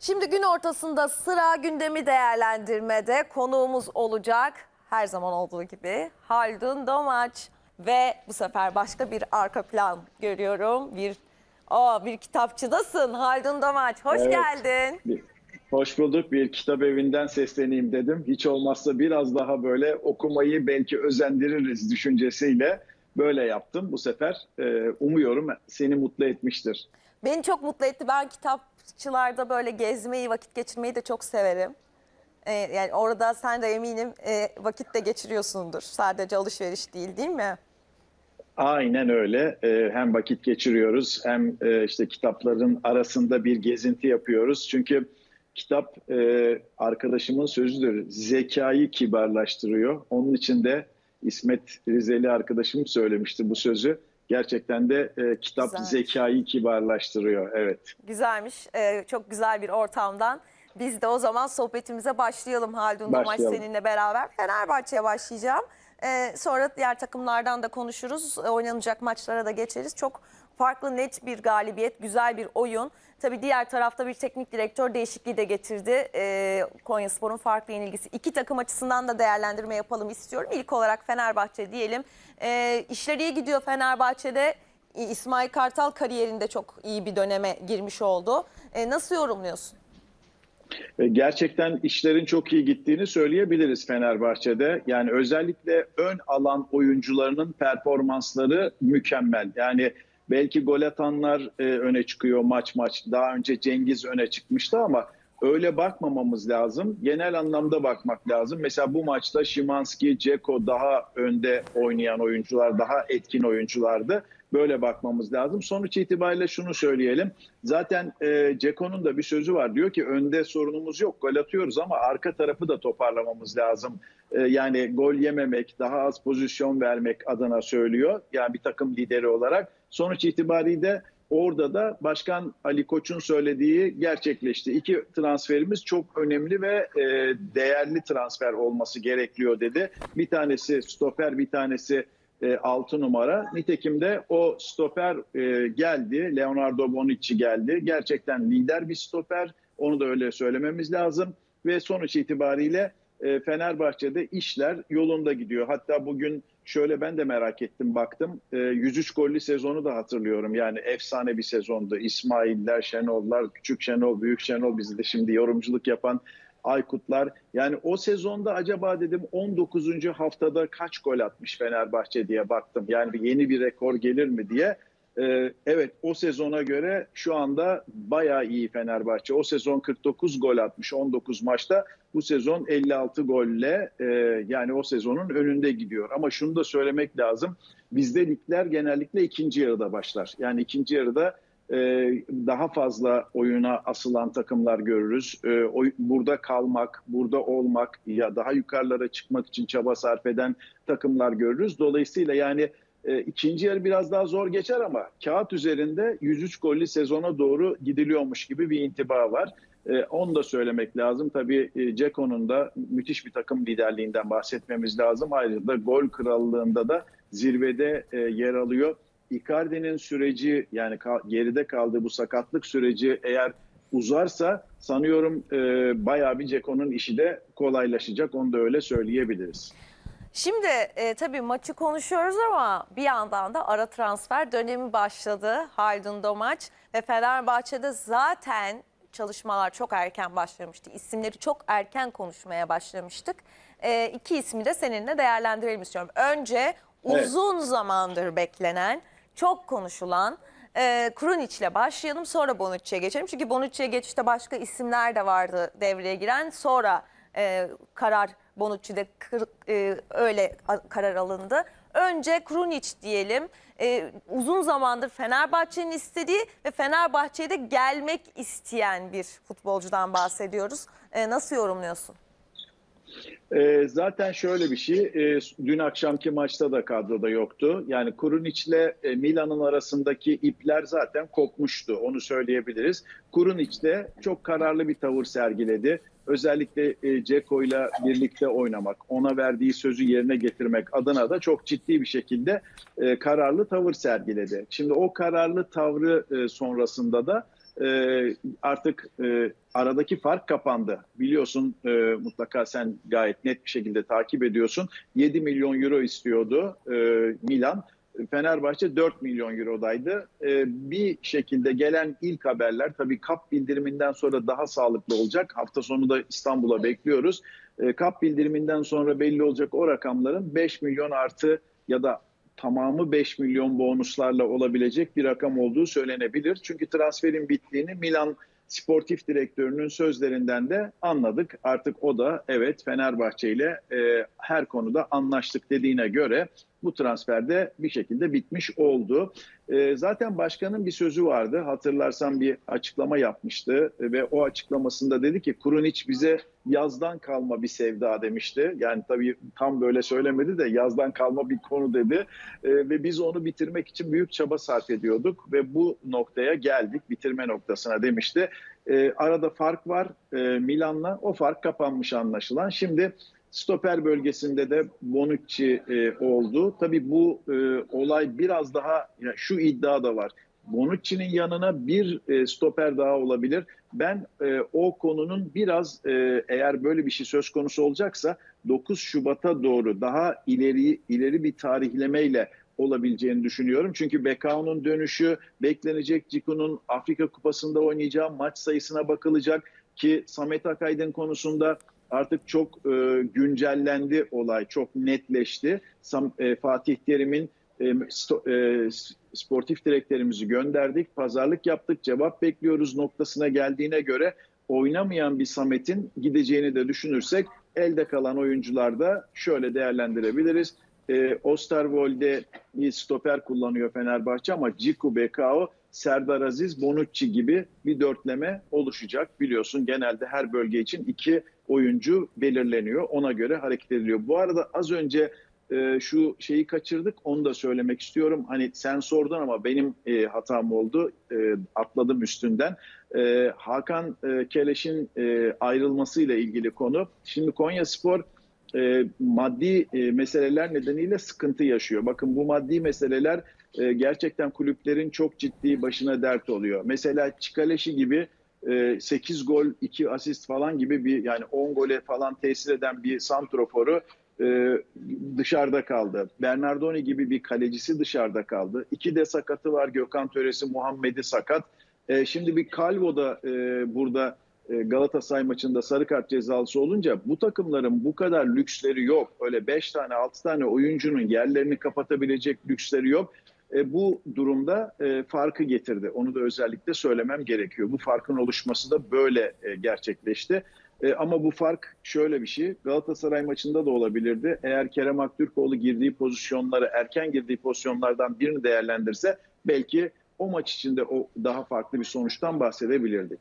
Şimdi gün ortasında sıra gündemi değerlendirmede konuğumuz olacak. Her zaman olduğu gibi Haldun Domaç ve bu sefer başka bir arka plan görüyorum. Bir Aa, bir kitapçıdasın Haldun Domaç. Hoş Evet. geldin. Hoş bulduk. Bir kitap evinden sesleneyim dedim. Hiç olmazsa biraz daha böyle okumayı belki özendiririz düşüncesiyle böyle yaptım. Bu sefer e, umuyorum seni mutlu etmiştir. Beni çok mutlu etti. Ben kitapçılarda böyle gezmeyi, vakit geçirmeyi de çok severim. Ee, yani orada sen de eminim e, vakit de geçiriyorsundur. Sadece alışveriş değil değil mi? Aynen öyle. E, hem vakit geçiriyoruz hem e, işte kitapların arasında bir gezinti yapıyoruz. Çünkü kitap e, arkadaşımın sözüdür. Zekayı kibarlaştırıyor. Onun için de İsmet Rizeli arkadaşım söylemişti bu sözü. Gerçekten de e, kitap Güzel. zekayı kibarlaştırıyor. Evet. Güzelmiş. Ee, çok güzel bir ortamdan. Biz de o zaman sohbetimize başlayalım Haldun Domaç seninle beraber. Fenerbahçe'ye başlayacağım. Ee, sonra diğer takımlardan da konuşuruz. Oynanacak maçlara da geçeriz. Çok farklı net bir galibiyet, güzel bir oyun. Tabii diğer tarafta bir teknik direktör değişikliği de getirdi. Ee, Konyaspor'un farklı yenilgisi. İki takım açısından da değerlendirme yapalım istiyorum. İlk olarak Fenerbahçe diyelim. Ee, işler iyi gidiyor Fenerbahçe'de. İsmail Kartal kariyerinde çok iyi bir döneme girmiş oldu. Ee, nasıl yorumluyorsun? E, Gerçekten işlerin çok iyi gittiğini söyleyebiliriz Fenerbahçe'de. Yani özellikle ön alan oyuncularının performansları mükemmel. Yani belki gol atanlar e, öne çıkıyor maç maç. Daha önce Cengiz öne çıkmıştı ama öyle bakmamamız lazım. Genel anlamda bakmak lazım. Mesela bu maçta Şimanski, Ceko daha önde oynayan oyuncular, daha etkin oyunculardı. Böyle bakmamız lazım. Sonuç itibariyle şunu söyleyelim. Zaten e, Ceko'nun da bir sözü var. Diyor ki önde sorunumuz yok. Gol atıyoruz ama arka tarafı da toparlamamız lazım. E, yani gol yememek, daha az pozisyon vermek adına söylüyor. Yani bir takım lideri olarak. Sonuç itibariyle orada da Başkan Ali Koç'un söylediği gerçekleşti. İki transferimiz çok önemli ve e, değerli transfer olması gerekiyor dedi. Bir tanesi stoper, bir tanesi 6 numara. Nitekim de o stoper e, geldi. Leonardo Bonucci geldi. Gerçekten lider bir stoper. Onu da öyle söylememiz lazım. Ve sonuç itibariyle e, Fenerbahçe'de işler yolunda gidiyor. Hatta bugün şöyle ben de merak ettim baktım. E, 103 gollü sezonu da hatırlıyorum. Yani efsane bir sezondu. İsmail'ler, Şenol'lar, Küçük Şenol, Büyük Şenol bizi de şimdi yorumculuk yapan Aykutlar. Yani o sezonda acaba dedim 19. haftada kaç gol atmış Fenerbahçe diye baktım. Yani yeni bir rekor gelir mi diye. Ee, evet o sezona göre şu anda bayağı iyi Fenerbahçe. O sezon 49 gol atmış 19 maçta. Bu sezon 56 golle e, yani o sezonun önünde gidiyor. Ama şunu da söylemek lazım. Bizde ligler genellikle ikinci yarıda başlar. Yani ikinci yarıda e, daha fazla oyuna asılan takımlar görürüz. E, burada kalmak, burada olmak ya daha yukarılara çıkmak için çaba sarf eden takımlar görürüz. Dolayısıyla yani e, ikinci yarı biraz daha zor geçer ama kağıt üzerinde 103 gollü sezona doğru gidiliyormuş gibi bir intiba var. E, onu da söylemek lazım. Tabii e, Ceko'nun da müthiş bir takım liderliğinden bahsetmemiz lazım. Ayrıca gol krallığında da zirvede e, yer alıyor. Icardi'nin süreci yani geride kaldığı bu sakatlık süreci eğer uzarsa sanıyorum e, bayağı bir Ceko'nun işi de kolaylaşacak. Onu da öyle söyleyebiliriz. Şimdi e, tabii maçı konuşuyoruz ama bir yandan da ara transfer dönemi başladı Haldun Domaç ve Fenerbahçe'de zaten çalışmalar çok erken başlamıştı. İsimleri çok erken konuşmaya başlamıştık. E, iki ismi de seninle değerlendirelim istiyorum. Önce Evet. uzun zamandır beklenen, çok konuşulan e, Krunic ile başlayalım sonra Bonucci'ye geçelim. Çünkü Bonucci'ye geçişte başka isimler de vardı devreye giren. Sonra e, karar Bonucci'de kır- e, öyle karar alındı. Önce Krunic diyelim. E, uzun zamandır Fenerbahçe'nin istediği ve Fenerbahçe'ye de gelmek isteyen bir futbolcudan bahsediyoruz. E, nasıl yorumluyorsun? E, zaten şöyle bir şey, e, dün akşamki maçta da kadroda yoktu. Yani Kurunic ile Milan'ın arasındaki ipler zaten kopmuştu, onu söyleyebiliriz. Kurunic de çok kararlı bir tavır sergiledi. Özellikle e, Ceko ile birlikte oynamak, ona verdiği sözü yerine getirmek adına da çok ciddi bir şekilde e, kararlı tavır sergiledi. Şimdi o kararlı tavrı e, sonrasında da e, artık e, aradaki fark kapandı. Biliyorsun e, mutlaka sen gayet net bir şekilde takip ediyorsun. 7 milyon euro istiyordu e, Milan. Fenerbahçe 4 milyon eurodaydı. E, bir şekilde gelen ilk haberler tabii kap bildiriminden sonra daha sağlıklı olacak. Hafta sonu da İstanbul'a bekliyoruz. E, kap bildiriminden sonra belli olacak o rakamların 5 milyon artı ya da tamamı 5 milyon bonuslarla olabilecek bir rakam olduğu söylenebilir. Çünkü transferin bittiğini Milan sportif direktörünün sözlerinden de anladık. Artık o da evet Fenerbahçe ile e, her konuda anlaştık dediğine göre bu transferde bir şekilde bitmiş oldu. E, zaten başkanın bir sözü vardı. Hatırlarsan bir açıklama yapmıştı ve o açıklamasında dedi ki Kurunic bize yazdan kalma bir sevda demişti. Yani tabii tam böyle söylemedi de yazdan kalma bir konu dedi. E, ve biz onu bitirmek için büyük çaba sarf ediyorduk ve bu noktaya geldik bitirme noktasına demişti. E, arada fark var Milan'la o fark kapanmış anlaşılan. Şimdi stoper bölgesinde de Bonucci e, oldu. Tabii bu e, olay biraz daha ya şu iddia da var. Bonucci'nin yanına bir e, stoper daha olabilir. Ben e, o konunun biraz e, eğer böyle bir şey söz konusu olacaksa 9 Şubat'a doğru daha ileri ileri bir tarihlemeyle olabileceğini düşünüyorum. Çünkü Bekao'nun dönüşü beklenecek. Ciku'nun Afrika Kupası'nda oynayacağı maç sayısına bakılacak ki Samet Akaydın konusunda artık çok e, güncellendi olay, çok netleşti. Sam, e, Fatih Terim'in e, sto, e, sportif direktörümüzü gönderdik, pazarlık yaptık, cevap bekliyoruz noktasına geldiğine göre oynamayan bir Samet'in gideceğini de düşünürsek elde kalan oyuncularda şöyle değerlendirebiliriz. E, Osterwolde stoper kullanıyor Fenerbahçe ama Ciku Bekao, Serdar Aziz, Bonucci gibi bir dörtleme oluşacak. Biliyorsun genelde her bölge için iki oyuncu belirleniyor. Ona göre hareket ediliyor. Bu arada az önce e, şu şeyi kaçırdık. Onu da söylemek istiyorum. Hani sen sordun ama benim e, hatam oldu. E, atladım üstünden. E, Hakan e, Keleş'in e, ayrılmasıyla ilgili konu. Şimdi Konya Spor e, maddi e, meseleler nedeniyle sıkıntı yaşıyor. Bakın bu maddi meseleler e, gerçekten kulüplerin çok ciddi başına dert oluyor. Mesela Çikaleşi gibi 8 gol 2 asist falan gibi bir yani 10 gole falan tesir eden bir santroforu e, dışarıda kaldı. Bernardoni gibi bir kalecisi dışarıda kaldı. İki de sakatı var Gökhan Töresi, Muhammed'i sakat. E, şimdi bir Calvo da e, burada e, Galatasaray maçında sarı kart cezalısı olunca bu takımların bu kadar lüksleri yok. Öyle 5 tane 6 tane oyuncunun yerlerini kapatabilecek lüksleri yok. E, bu durumda e, farkı getirdi. Onu da özellikle söylemem gerekiyor. Bu farkın oluşması da böyle e, gerçekleşti. Ama bu fark şöyle bir şey. Galatasaray maçında da olabilirdi. Eğer Kerem Aktürkoğlu girdiği pozisyonları, erken girdiği pozisyonlardan birini değerlendirse belki o maç içinde o daha farklı bir sonuçtan bahsedebilirdik.